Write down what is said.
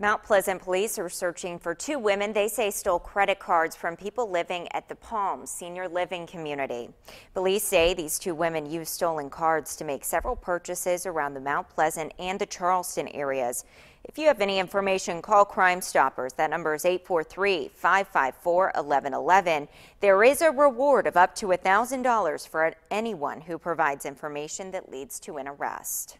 Mount Pleasant police are searching for two women they say stole credit cards from people living at the Palms senior living community. Police say these two women used stolen cards to make several purchases around the Mount Pleasant and the Charleston areas. If you have any information, call Crime Stoppers. That number is 843-554-1111. There is a reward of up to $1,000 for anyone who provides information that leads to an arrest.